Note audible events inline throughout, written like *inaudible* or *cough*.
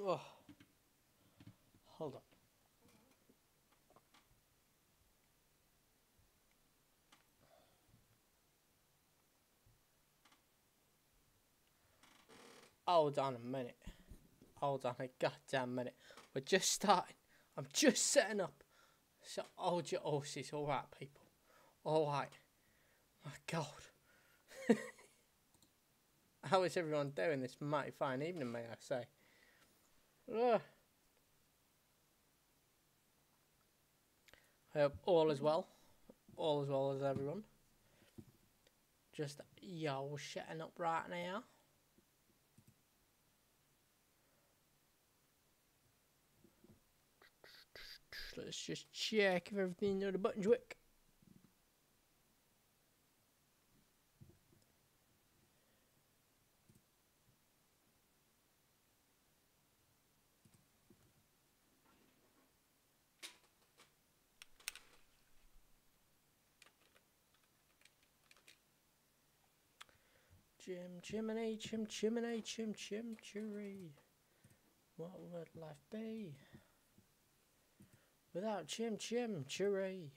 Oh. Hold on. Hold on a minute. Hold on a goddamn minute. We're just starting. I'm just setting up. So hold your horses, alright people. Alright. My god. *laughs* How is everyone doing this mighty fine evening, may I say? Ugh. I hope all is well. All as well as everyone. Just yo setting up right now. Let's just check if everything on the buttons work. Chim chimney, chim chimney, chim chim chiree. What would life be without chim chim chiree?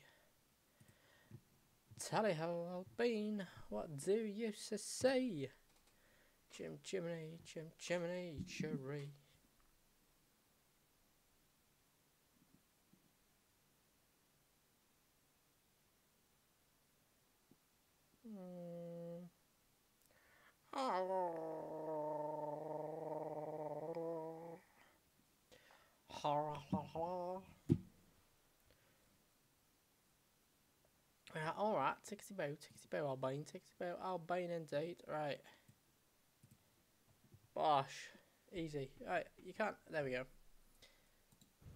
Tally ho, bean, what do you say? Chim chimney, chim chimney, chiree. Yeah, alright, tixty bow, tixty bow, Albane, tixty bow, Albane indeed, right. Bosh, easy. Right, you can't, there we go.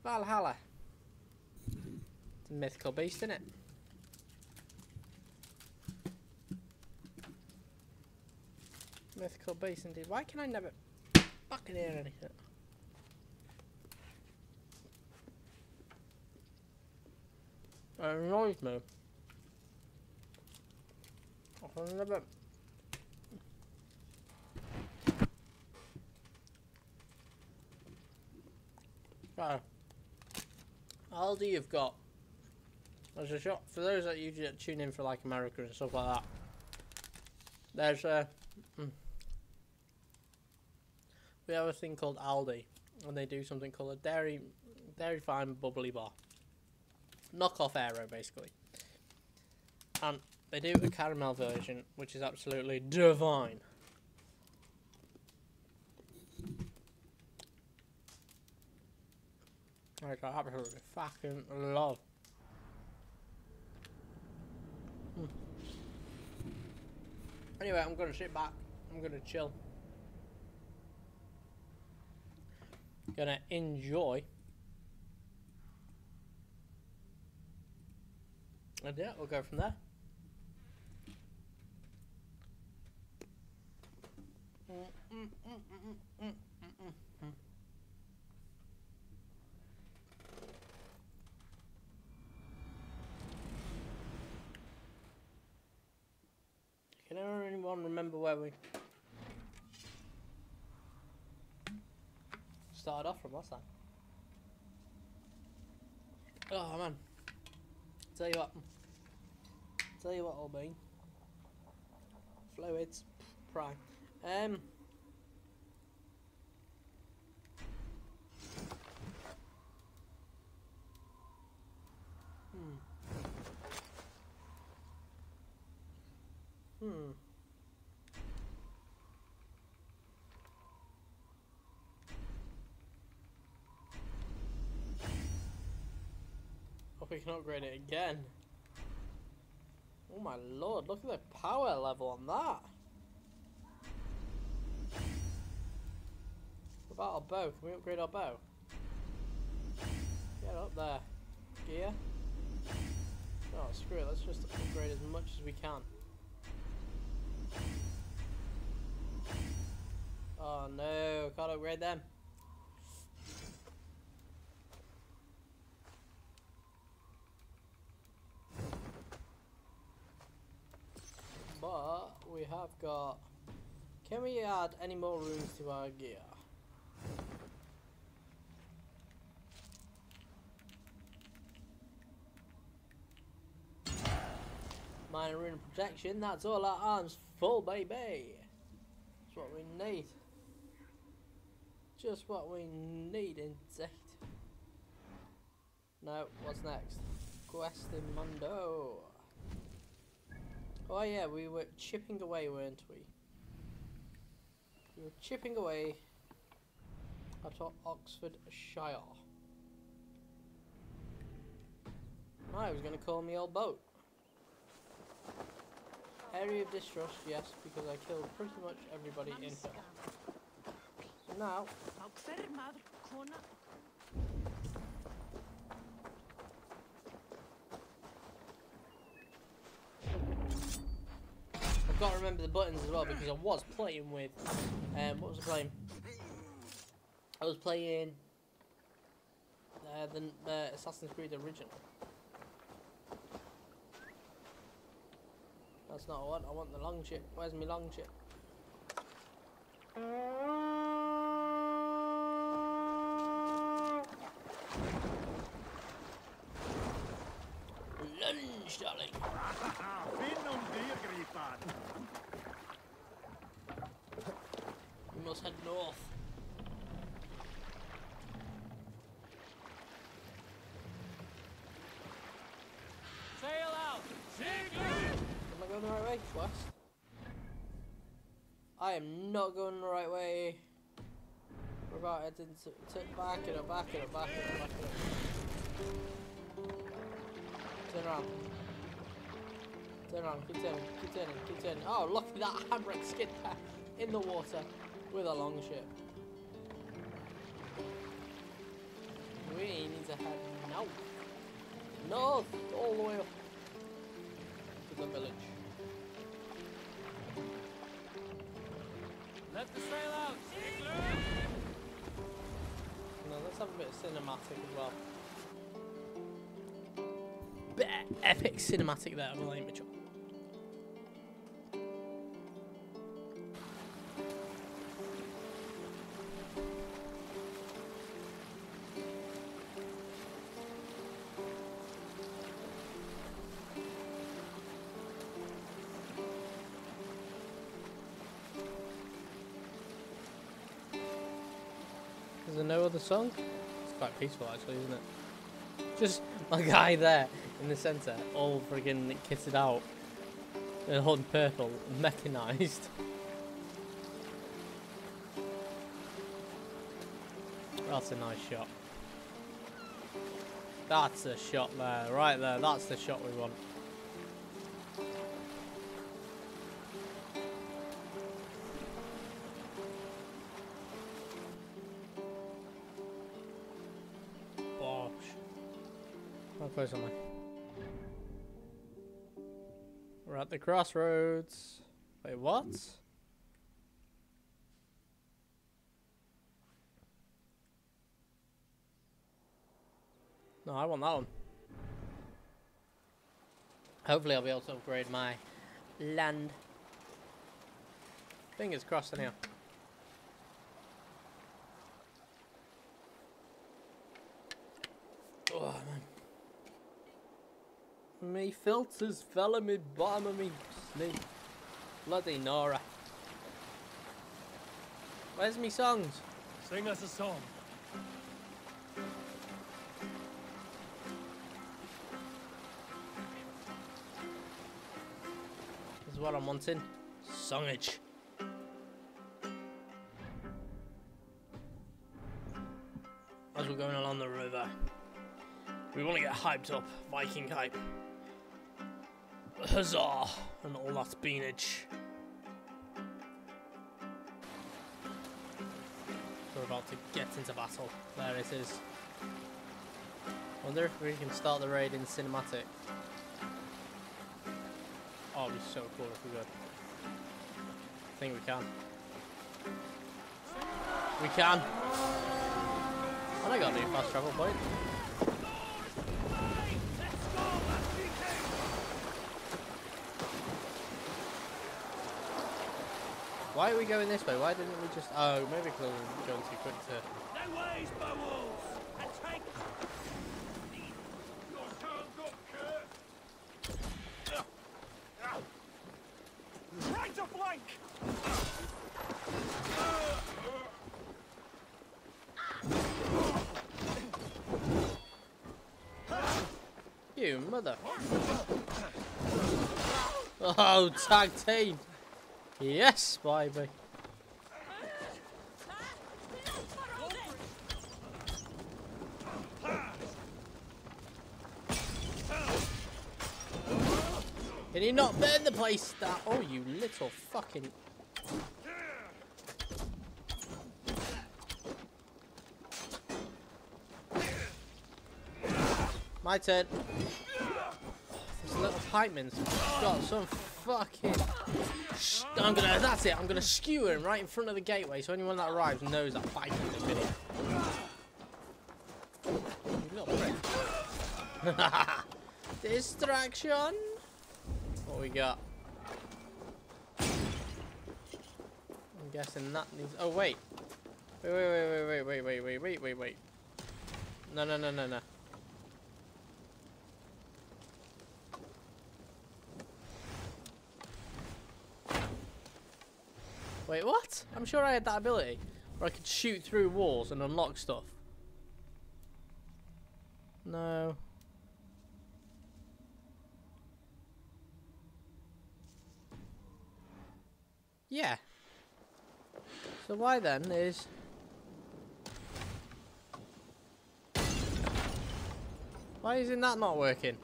Valhalla. It's a mythical beast, isn't it? Mythical beast indeed. Why can I never fucking hear anything? It annoys me. I can never... Right. Aldi you've got. There's a shop for those that usually tune in for like America and stuff like that. There's a we have a thing called Aldi, and they do something called a dairy, dairy fine bubbly bar. Knockoff Aero, basically. And they do a caramel version, which is absolutely divine. Like I absolutely fucking love. Mm. Anyway, I'm gonna sit back. I'm gonna chill. Gonna enjoy. And yeah, we'll go from there. Can anyone remember where we started off from last time? Oh man. Tell you what. Tell you what, old bean. Fluids. Prime. Um. Hmm. Hmm. We can upgrade it again. Oh my lord, look at the power level on that. What about our bow? Can we upgrade our bow? Get up there. Gear? Oh, screw it. Let's just upgrade as much as we can. Oh no, can't upgrade them. but we have got. Can we add any more runes to our gear? Minor rune protection, that's all our arms full, baby. That's what we need. Just what we need, indeed. Now, what's next? Quest in Mondo. Oh yeah, we were chipping away, weren't we? We were chipping away at Oxfordshire. Ah, I was going to call me old boat. Area of distrust, yes, because I killed pretty much everybody in here. Now, I've got to remember the buttons as well because I was playing with, um, what was I playing? I was playing uh, the, the Assassin's Creed original. That's not what I want. I want the long ship. Where's my long? Lunge, darling. *laughs* Must head north. Sail out! Am I going the right way? West? I am not going the right way. We're about heading to, to back and up, back and up, back and up, back it up. Turn around. Turn around, keep turning, keep turning, keep turning. Oh, look at that handbrake skid there in the water with a long ship. We need to head north. North, all the way up to the village. Let the sail out! Segler! No, let's have a bit of cinematic as well. Bit epic cinematic there, Will Mitchell. Song? It's quite peaceful actually, isn't it? Just a guy there in the centre, all friggin' kitted out. And holding purple, mechanised. That's a nice shot. That's a shot there, right there, that's the shot we want. We're at the crossroads. Wait, what? No, I want that one. Hopefully I'll be able to upgrade my land. Fingers crossed anyhow. Me filters fell in me bottom of me sleep. Bloody Nora. Where's me songs? Sing us a song. This is what I'm wanting. Songage. As we're going along the river, we want to get hyped up, Viking hype. Huzzah! And all that beanage. We're about to get into battle. There it is. Wonder if we can start the raid in cinematic. Oh, it'd be so cool if we could. I think we can. We can. And I got a new fast travel point. Why are we going this way? Why didn't we just... Oh, maybe because we're going too quick to... No ways, Beowulf! And take... Your turn's up, Kurt! Right to flank! You mother... Oh, tag team! Yes, baby. Can you not burn the place that? Oh, you little fucking. My turn. This little pikeman's got some fucking. I'm gonna. That's it. I'm gonna skewer him right in front of the gateway, so anyone that arrives knows that here. You little prick. Distraction. What we got? I'm guessing that needs. Oh wait. Wait wait wait wait wait wait wait wait wait wait. No no no no no. Wait, what? I'm sure I had that ability where I could shoot through walls and unlock stuff. No. Yeah. So why then is why isn't that not working?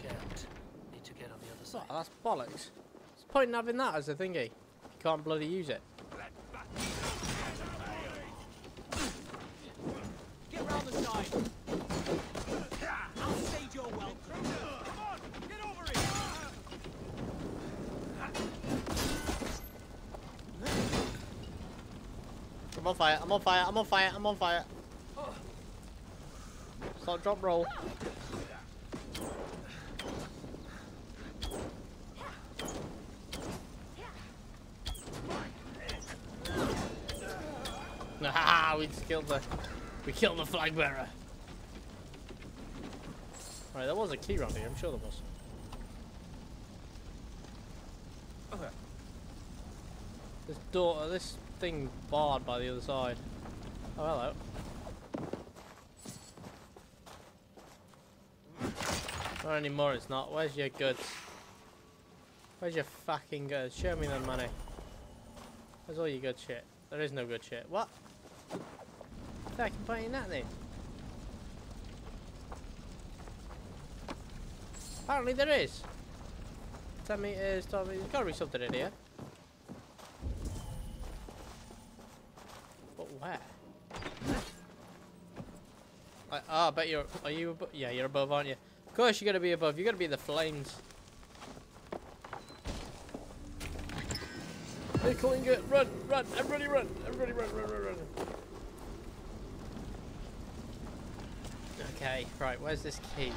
Can't. Need to get on the other side. Oh, that's bollocks. What's the point in having that as a thingy? Can't bloody use it. Get round the side! I'll stage your welcome! Come on! Get over it! I'm on fire, I'm on fire, I'm on fire, I'm on fire. Start drop roll. Ah, we just killed the we killed the flag bearer. Right, there was a key around here, I'm sure there was. Okay. This door, uh, this thing barred by the other side. Oh, hello. Not anymore, it's not. Where's your goods? Where's your fucking goods? Show me the money. Where's all your good shit? There is no good shit. What? Fucking pointing that then? Apparently there is. 10 meters, uh, 12 meters. There's gotta be something in here. But where? I, oh, I bet you're. Are you? Abo yeah, you're above, aren't you? Of course, you're gonna be above. You're gonna be the flames. They're calling it. Run, run, everybody, run, everybody, run, run, run, run. Okay, right. Where's this key?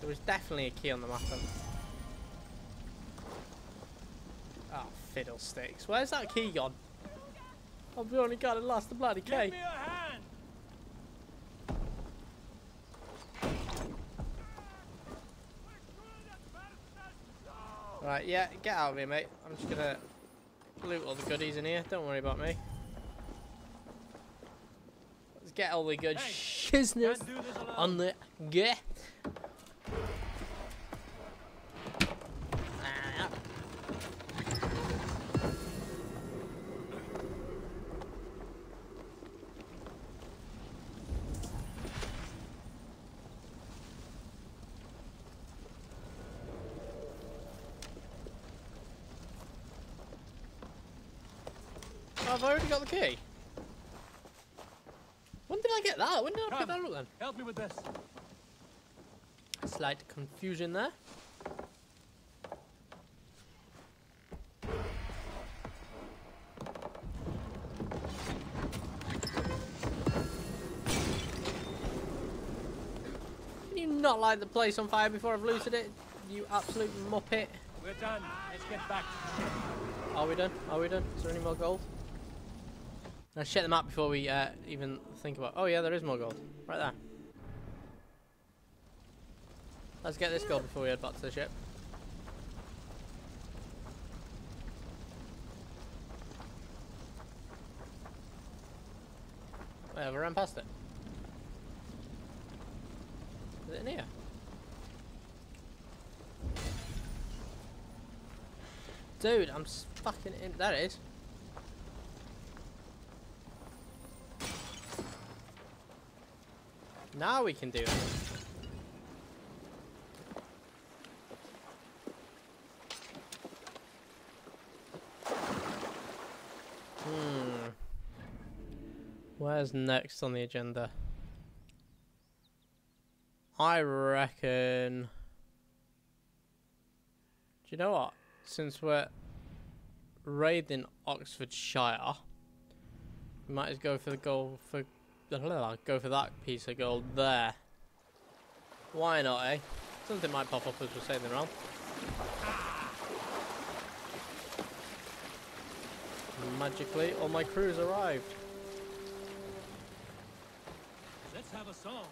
There was definitely a key on the map. Ah, oh, fiddlesticks. Where's that key gone? Oh, I've only got it lost the bloody key. Give me a hand! Right, yeah, get out of here, mate. I'm just gonna loot all the goodies in here. Don't worry about me. Get all the good Hey, shizness Can't do this alone. on the get. I've already got the key. When did I get that? When did I pick Come. that up then? Help me with this. Slight confusion there. Can you not light the place on fire before I've looted it? You absolute muppet. We're done. Let's get back to the ship. Are we done? Are we done? Is there any more gold? Let's check the map before we uh, even think about. Oh yeah, there is more gold. Right there. Let's get this gold before we head back to the ship. Wait, have I ran past it? Is it in here? Dude, I'm fucking in. That is. Now we can do it. Hmm. Where's next on the agenda? I reckon. Do you know what? Since we're raiding Oxfordshire, we might as well go for the gold for go for that piece of gold there. Why not, eh? Something might pop up as we're sailing around. Magically, all my crews arrived. Let's have a song.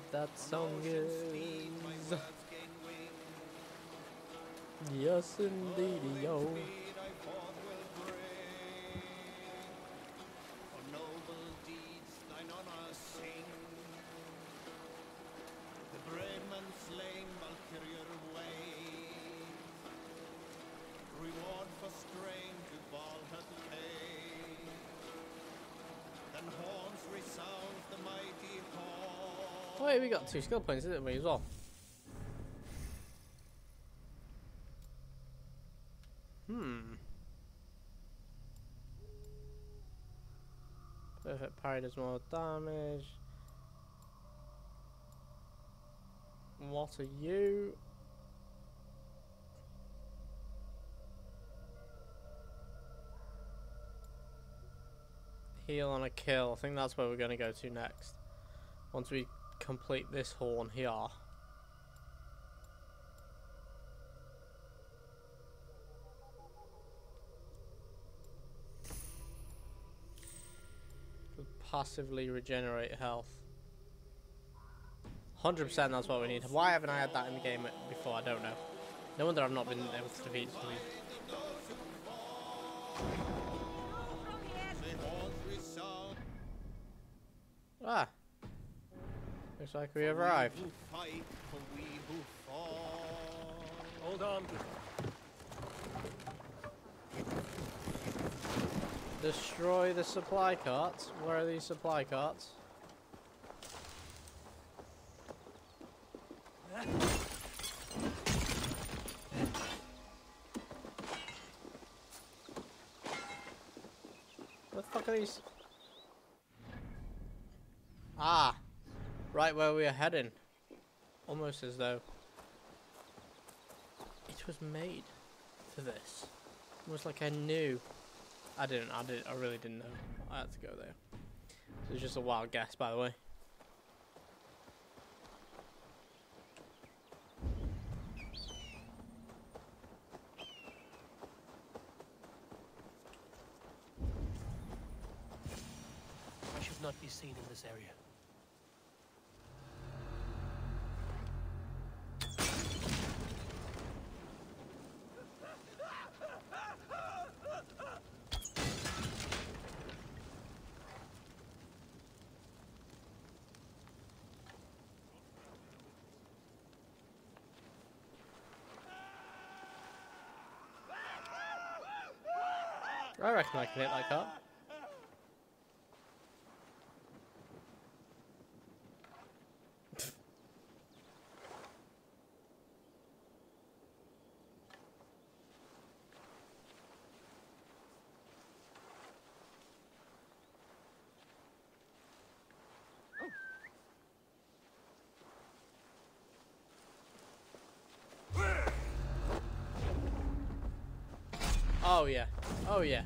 What that song is. Yes, indeed, yo. Reward for strength if all hath paid. Then horns resound the mighty horn. Wait, we got two skill points, didn't we, as well? Hmm. Perfect parry does more damage. What are you? Heal on a kill. I think that's where we're going to go to next. Once we complete this horn here. Passively regenerate health. 100% that's what we need. Why haven't I had that in the game before? I don't know. No wonder I've not been able to defeat resound. Ah! Looks like we have arrived. Who fight we. Hold on. Destroy the supply carts. Where are these supply carts? *laughs* What the fuck are these? Ah! Right where we are heading. Almost as though it was made for this. Almost like I knew. I didn't. I did. I really didn't know. I had to go there. So it's just a wild guess, by the way. I reckon I can hit that car. Oh yeah. Oh yeah.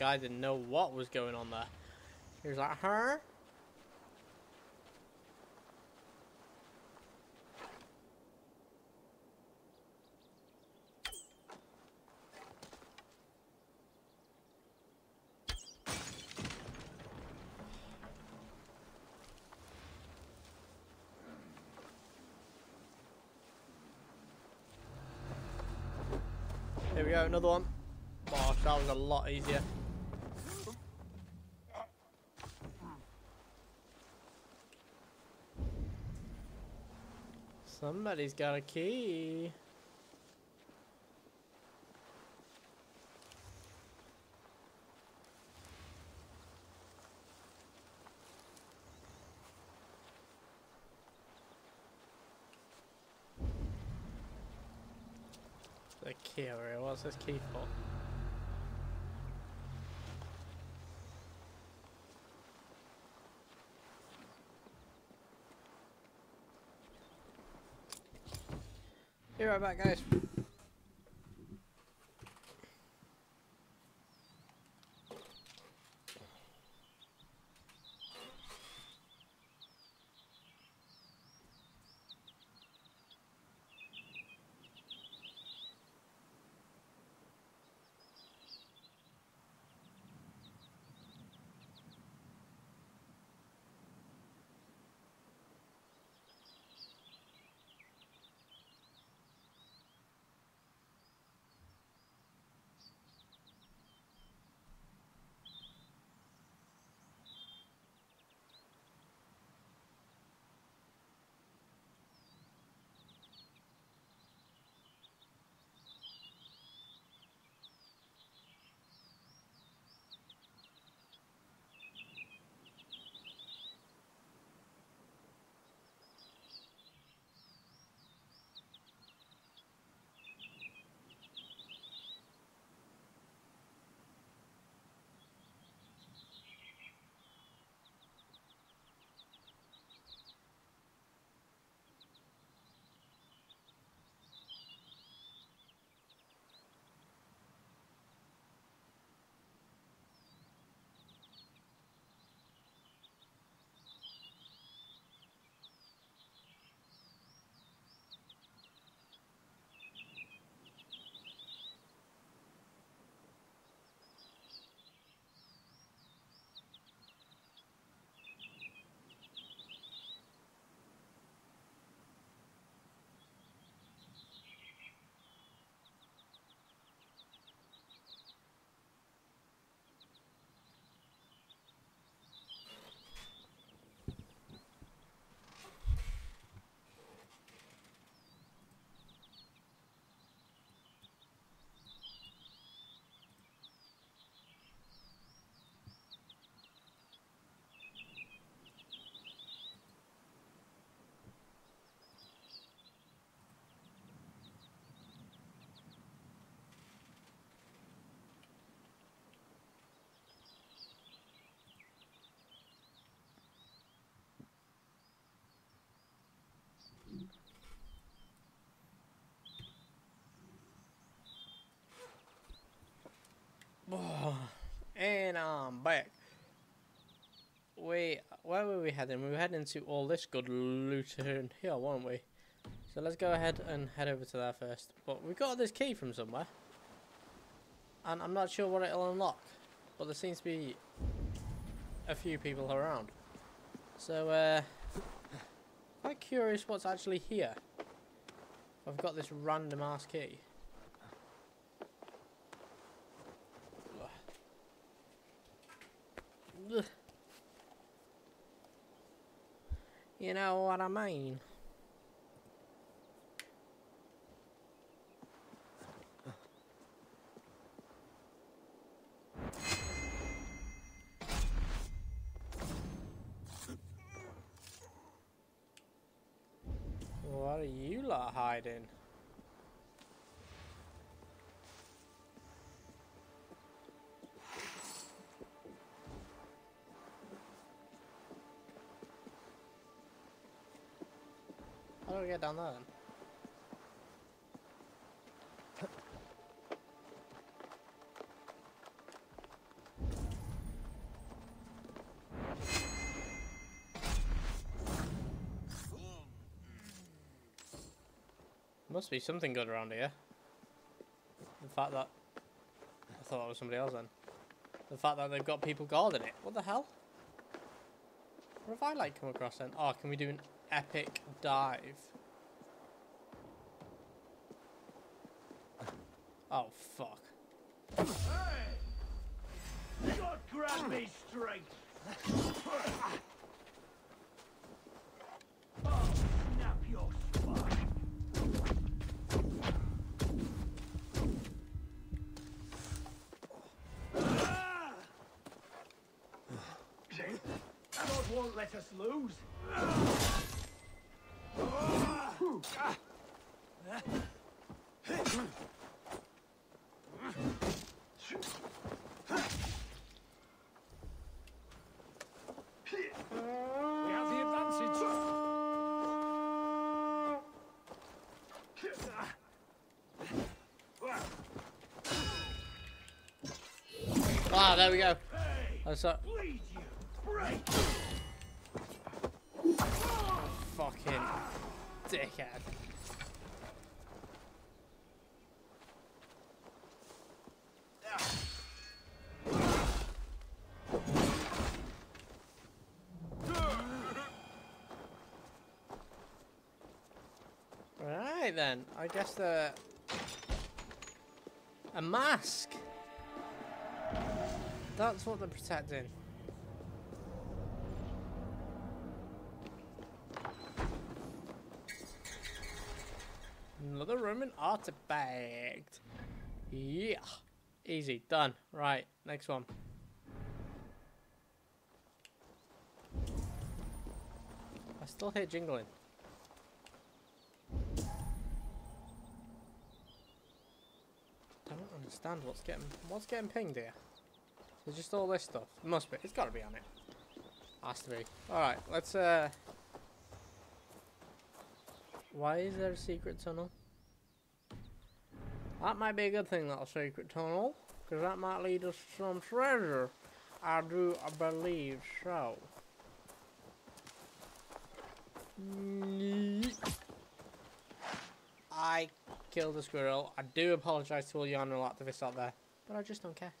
Guy didn't know what was going on there. He was like, huh? Here we go, another one. Gosh, that was a lot easier. Somebody's got a key. The key area. What's this key for? Right back, guys. Back. We, where were we heading? We were heading to all this good loot here, weren't we? So let's go ahead and head over to there first. But we got this key from somewhere. And I'm not sure what it'll unlock. But there seems to be a few people around. So, uh, quite curious what's actually here. I've got this random ass key. You know what I mean? What are you lot hiding? Down? Must be something good around here. The fact that I thought it was somebody else then. The fact that they've got people guarding it. What the hell? What have I like come across then? Oh, can we do an epic dive? Oh fuck. Hey! God grab me straight! Oh, snap your spine! Ah! God won't let us lose. We have the advantage. Ah, there we go. You! Break! fucking dickhead. Right then, I guess the a mask. That's what they're protecting. Another Roman artifact. Yeah. Easy. Done. Right. Next one. I still hear jingling. Don't understand what's getting what's getting pinged here. Is just all this stuff? It must be. It's got to be on it. Has to be. All right. Let's uh. Why is there a secret tunnel? That might be a good thing, that secret tunnel, because that might lead us to some treasure. I do believe so. I killed a squirrel. I do apologise to all you animal activists out there, but I just don't care.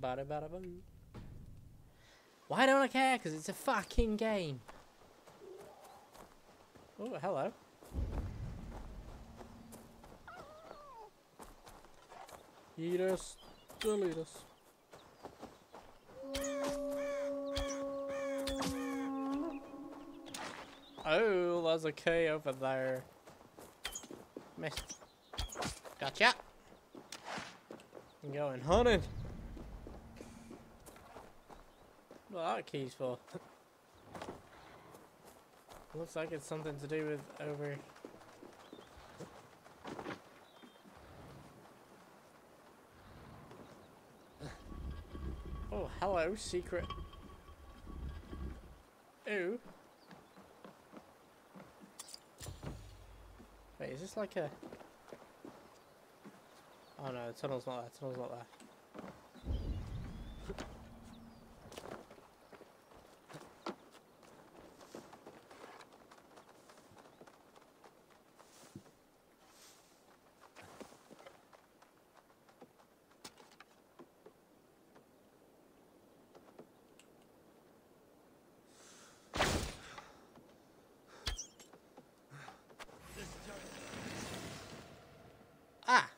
Bada bada boo. Why don't I care? Because it's a fucking game. Oh, hello. Eat us, delete us. Oh, there's a key over there. Missed. Gotcha. I'm going hunting. What that key's for? *laughs* Looks like it's something to do with over. Oh, hello, secret. Ooh. Wait, is this like a... Oh no, the tunnel's not there, the tunnel's not there. Ah!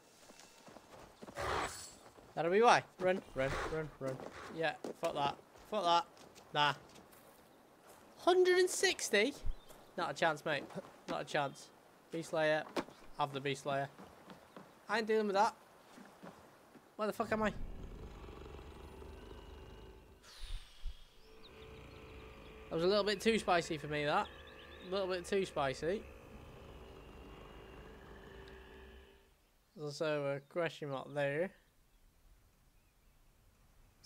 That'll why. Run, run, run, run. Yeah, fuck that. Fuck that. Nah. 160? Not a chance, mate. Not a chance. Beast Slayer. Have the Beast Slayer. I ain't dealing with that. Where the fuck am I? That was a little bit too spicy for me, that. A little bit too spicy. There's also a question mark there.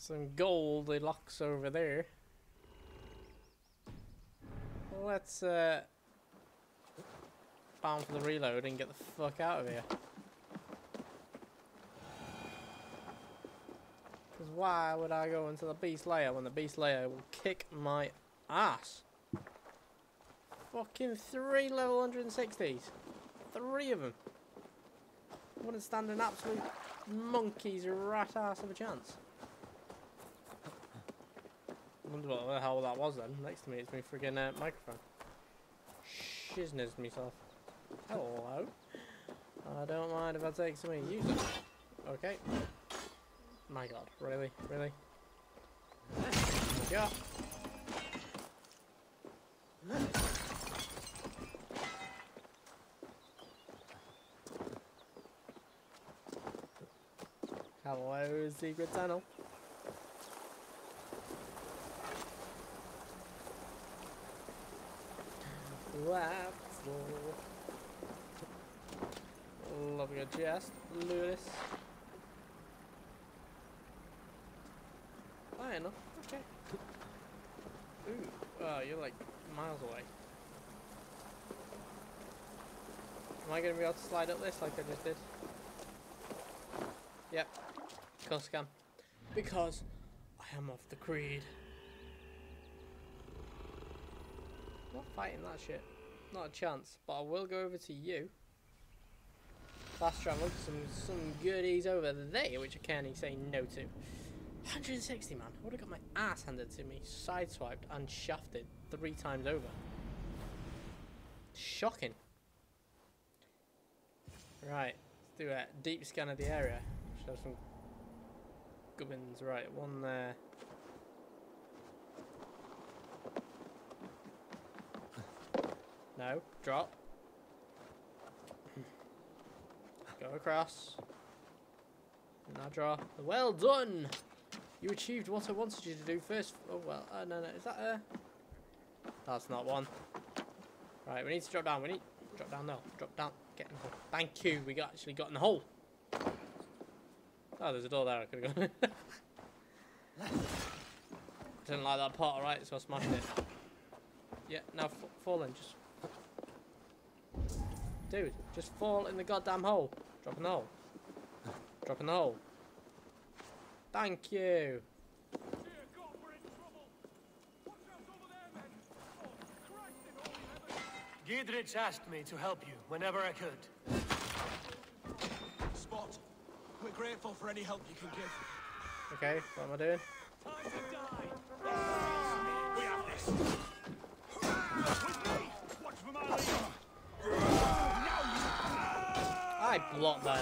Some Goldilocks over there. Let's uh, bound for the reload and get the fuck out of here. Because why would I go into the beast layer when the beast layer will kick my ass? Fucking three level 160s. Three of them. Wouldn't stand an absolute monkey's rat ass of a chance. Wonder what the hell that was then. Next to me it's my friggin' uh, microphone. Shizness myself. Hello. I don't mind if I take some of you. Okay. My god, really? Really? Yeah. Hello, secret tunnel. Go. Love your chest, Lewis. Yeah, no. Okay. Ooh, oh, you're like miles away. Am I gonna be able to slide up this like I just did? Yep. Of course I can. Because I am of the creed. Not fighting that shit. Not a chance. But I will go over to you. Fast travel. Some some goodies over there, which I can't say no to. 160 man. I would have got my ass handed to me, sideswiped and shafted three times over. Shocking. Right, let's do a deep scan of the area. Show some gubbins. Right, one there. No, drop. Go across. Now draw. Well done! You achieved what I wanted you to do first. Oh, well, uh, no, no, is that a... That's not one. Right, we need to drop down. We need... Drop down, no. Drop down. Get in the hole. Thank you. We got actually got in the hole. Oh, there's a door there. I could have gone. *laughs* Didn't like that part, alright, so I smashed it. Yeah, now fall in. Just... Dude, just fall in the goddamn hole. Drop in the hole. Drop in the hole. Thank you. We're in trouble! Watch out over there, men! Oh, Christ in holy heaven! Giedrich asked me to help you whenever I could. Spot, we're grateful for any help you can give. Okay, what am I doing? Time to die! We have this! With me! Watch for my lead! I blocked that.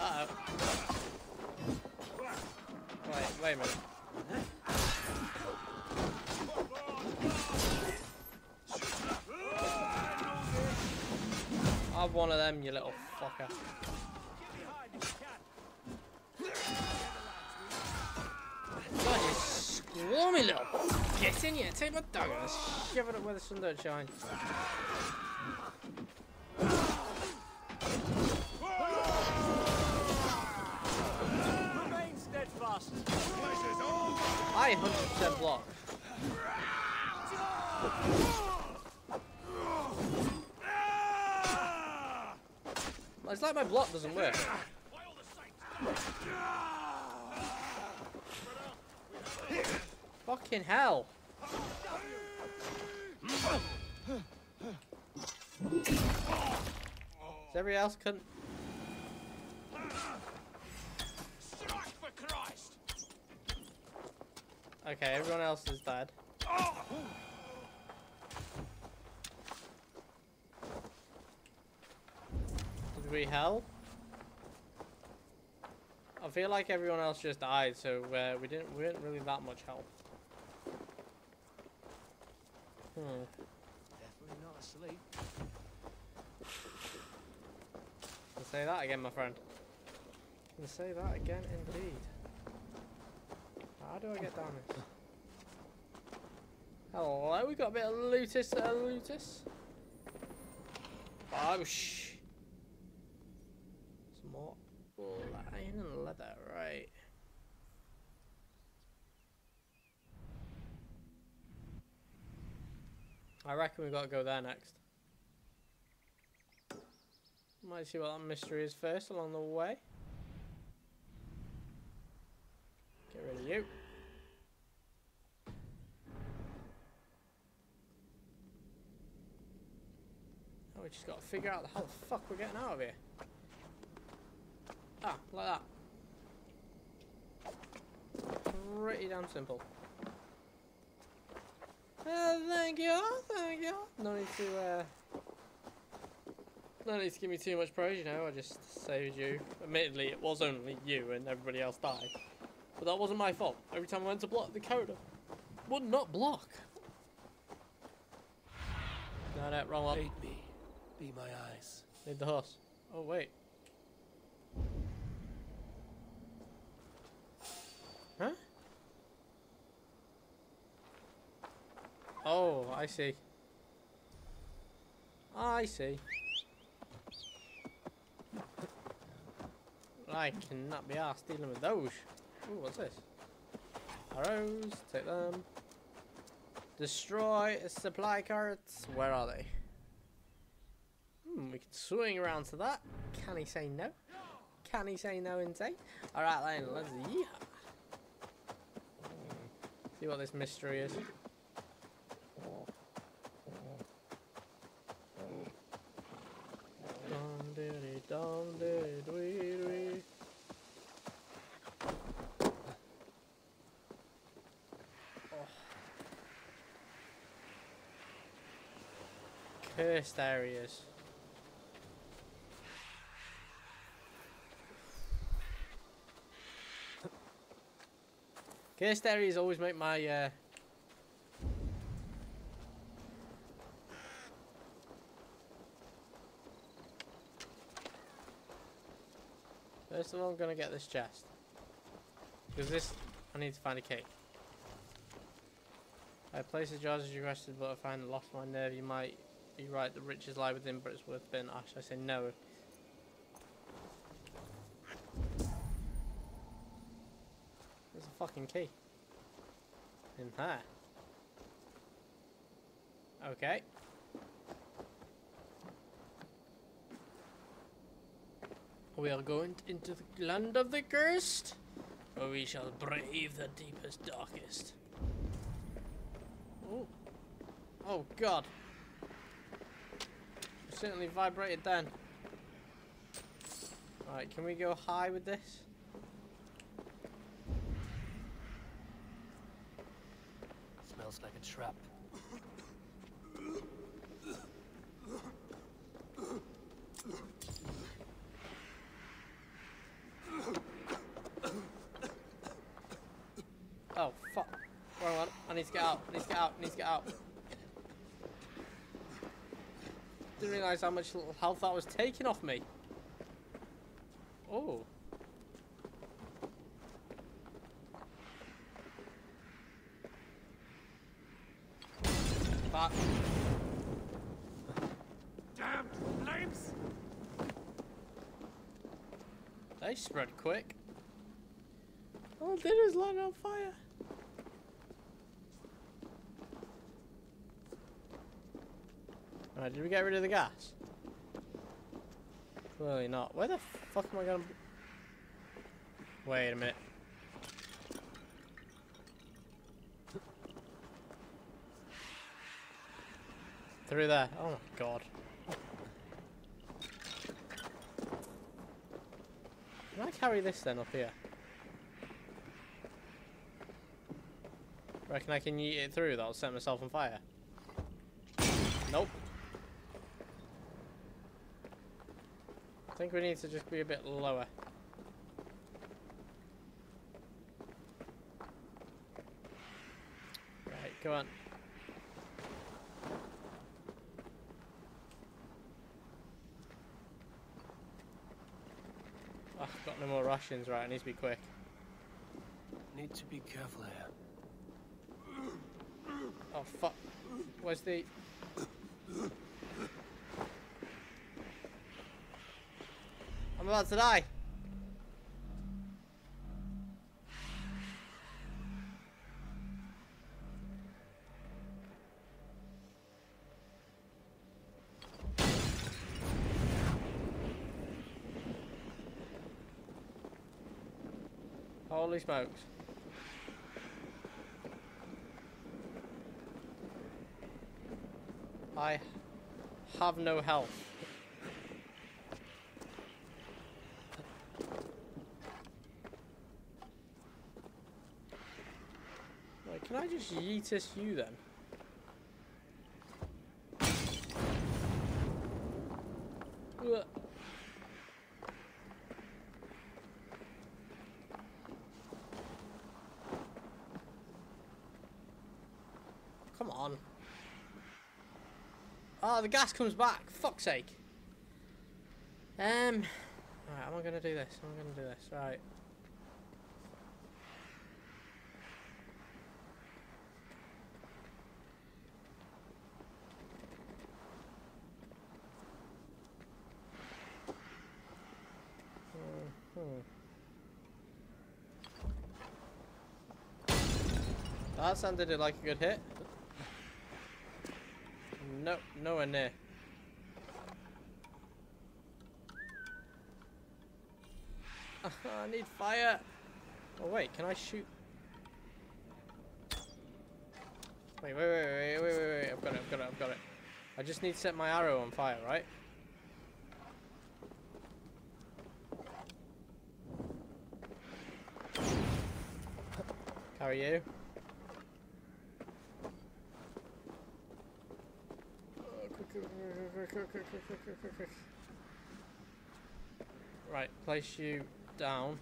Uh oh. Wait, wait a minute. Have one of them, you little fucker. Squirmy up. get in here. Take my dog and shove it up where the sun don't shine. I 100% block. It's like my block doesn't work. Fucking hell. Is everybody else couldn't? Okay, everyone else is dead. Did we hell? I feel like everyone else just died, so uh, we didn't we weren't really that much help. Hmm. Definitely not asleep. I'll say that again, my friend. can say that again, indeed. How do I get down this? Hello, we got a bit of Lutus uh, Lutus. Oh, shh. Some more iron and leather, right. I reckon we got to go there next. Might see what that mystery is first along the way. Get rid of you. Now we just got to figure out how the fuck we're getting out of here. Ah, like that. Pretty damn simple. Uh, thank you, thank you. No need to, uh, no need to give me too much praise, you know, I just saved you. Admittedly, it was only you and everybody else died. But that wasn't my fault. Every time I went to block the corridor, would not block. No, no, wrong one. Aid me. Be my eyes. Need the horse. Oh, wait. Huh? Oh, I see. I see. I cannot be asked dealing with those. Ooh, what's this? Arrows, take them. Destroy supply carts. Where are they? Hmm, we can swing around to that. Can he say no? Can he say no indeed? Alright then, let's yeehaw. See what this mystery is. Dum diddy dwee dwee. Cursed areas. Cursed areas always make my uh, First of all, I'm gonna get this chest. Because this, I need to find a key. I place the jars as you requested, but I find lost my nerve. You might be right, the riches lie within, but it's worth being ash. I say no. There's a fucking key. In there. Okay. We are going into the land of the cursed, where we shall brave the deepest, darkest. Oh. Oh god. It certainly vibrated then. Alright, can we go high with this? Smells like a trap. Oh, fuck. Wrong one. I need to get out. I need to get out. I need to get out. Didn't realise how much little health that was taking off me. Oh. Fuck. Damn flames! They spread quick. All it did was light it on fire. Did we get rid of the gas? Clearly not. Where the fuck am I gonna... Wait a minute. Through there. Oh my god. Can I carry this then up here? Reckon I can yeet it through that'll set myself on fire? Nope. I think we need to just be a bit lower. Right, go on. Ah, I've got no more rations, right, I need to be quick. Need to be careful here. Oh fuck. Where's the I'm about to die. Holy smokes. I have no health. Just yeetus you then? Ugh. Come on. Oh, the gas comes back. Fuck's sake. Um. right, am I gonna do this? I'm gonna do this? Right. Sounded like a good hit. No, nowhere near. I need fire. Oh wait, can I shoot? Wait, wait, wait, wait, wait, wait, wait! I've got it, I've got it, I've got it. I just need to set my arrow on fire, right? Carry you. Right, place you down.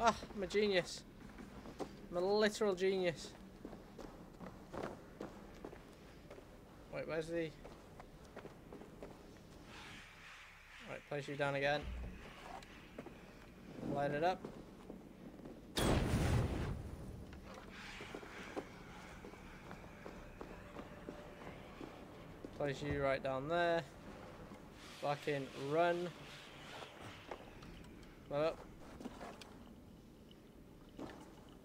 Ah, I'm a genius. I'm a literal genius. Wait, where's the... Right, place you down again. Light it up. Place you right down there. Fucking run. Well.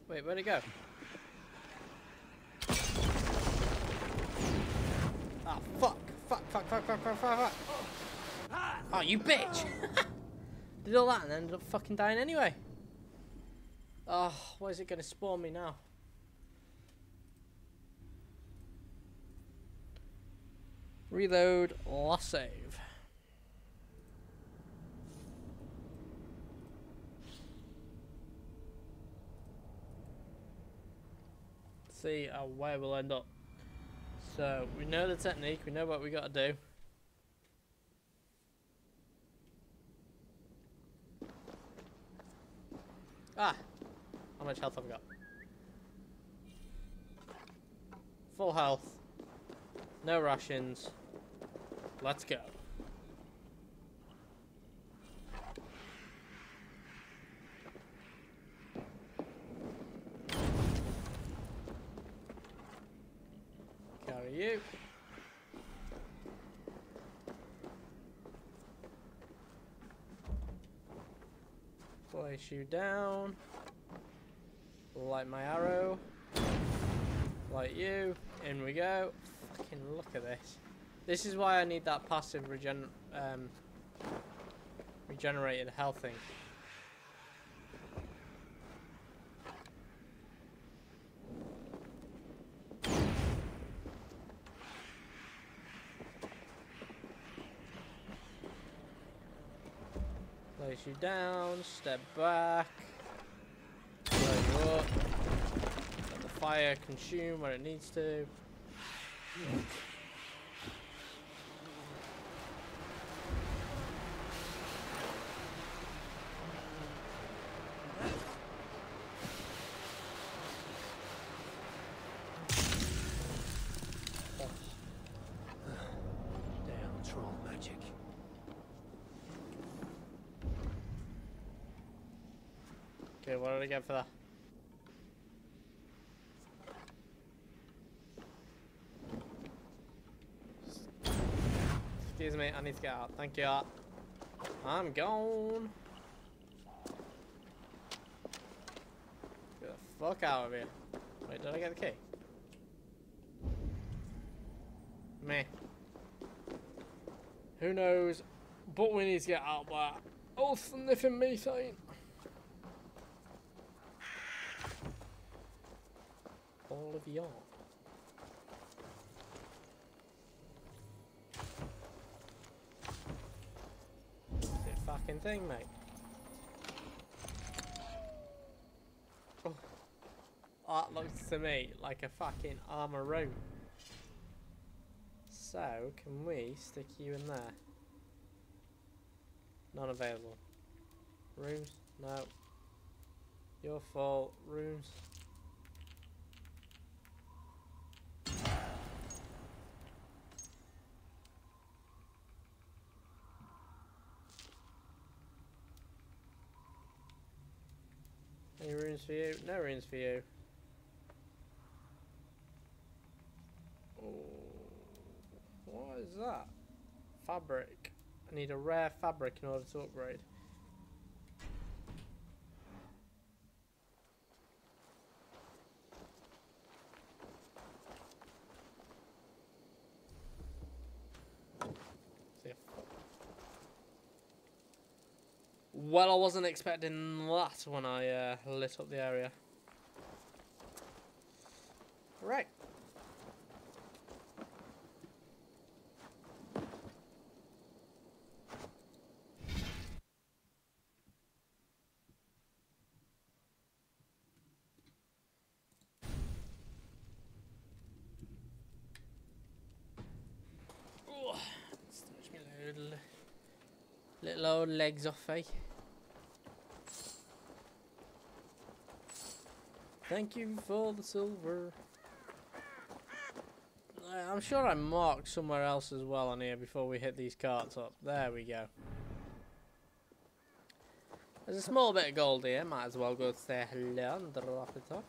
Wait, where'd it go? Ah, fuck. Fuck, fuck, fuck, fuck, fuck, fuck, fuck. Oh, you bitch! *laughs* Did all that and ended up fucking dying anyway. Oh, what is it gonna spawn me now? Reload, lost save. See uh, where we'll end up. So we know the technique, we know what we got to do. Ah, how much health have I got? Full health. No rations. Let's go. Carry you. Place you down. Light my arrow. Light you. In we go. Fucking look at this. This is why I need that passive regen um, regenerated health thing. Place you down, step back, blow you up, let the fire consume where it needs to. That? Excuse me, I need to get out. Thank you. I'm gone. Get the fuck out of here. Wait, did I get the key? Meh. Who knows? But we need to get out there. Oh, sniffing methane. Of y'all. It's fucking thing, mate. Oh. That looks to me like a fucking armor room. So, can we stick you in there? Not available. Rooms? No. Your fault. Rooms? Any rooms for you? No rooms for you. Oh, what is that? Fabric. I need a rare fabric in order to upgrade. Well, I wasn't expecting that when I uh, lit up the area. Right. Little old legs off, eh? Thank you for the silver. Uh, I'm sure I marked somewhere else as well on here before we hit these carts up. There we go. There's a small bit of gold here. Might as well go say hello and drop it off.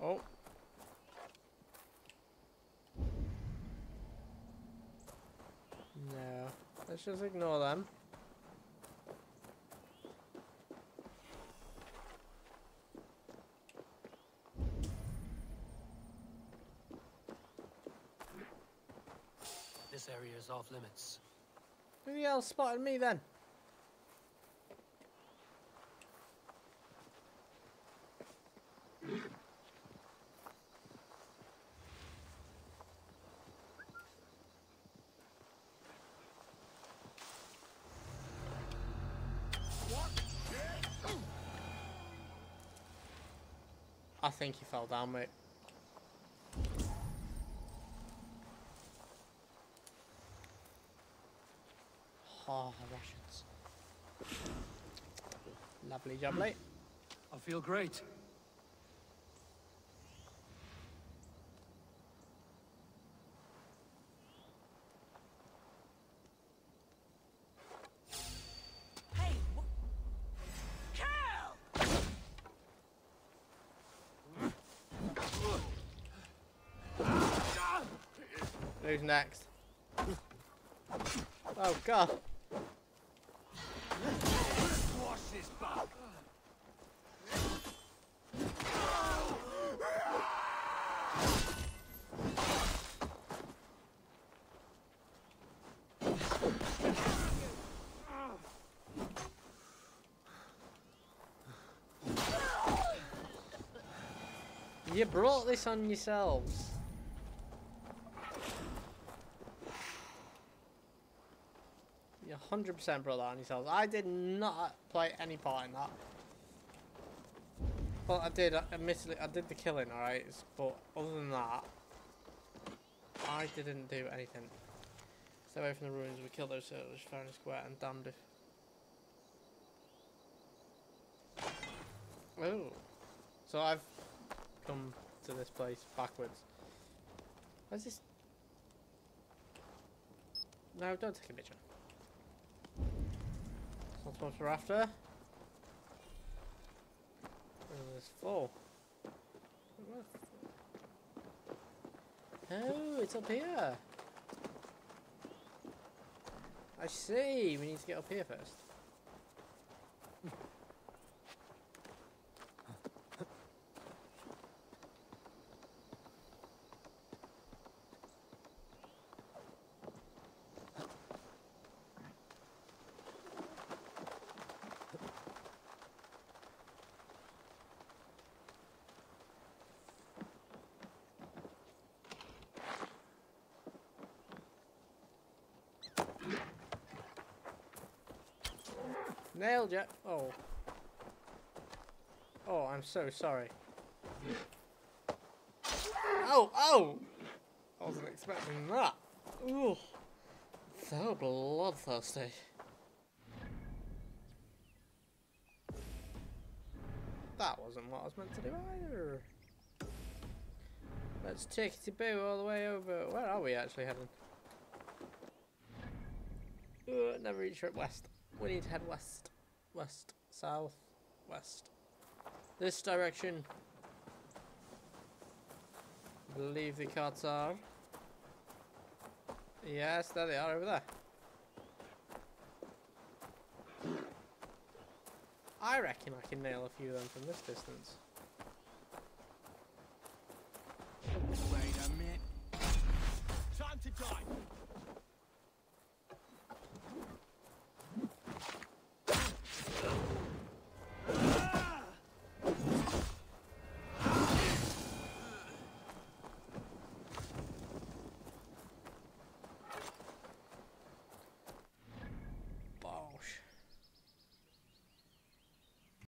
Oh. No. Let's just ignore them. This area is off limits. Who the hell spotted me then? Think he fell down, mate. Oh, Russians. Lovely jubbly. I feel great. Who's next? Oh god. You brought this on yourselves. You 100% brother on yourselves. I did not play any part in that. Well, I did, admittedly, I did the killing, alright? But other than that, I didn't do anything. Stay away from the ruins, we killed those settlers fair and square and damned if. Oh. So I've come to this place backwards. Where's this? No, don't take a picture. That's what we're after. And there's four. Oh, it's up here. I see. We need to get up here first. Nailed you. Oh. Oh, I'm so sorry. Oh, oh! I wasn't expecting that. Ooh. So bloodthirsty. That wasn't what I was meant to do either. Let's take the boo all the way over. Where are we actually heading? Uh, never reach west. We need to head west. West. South. West. This direction. I believe the carts are. Yes, there they are over there. I reckon I can nail a few of them from this distance.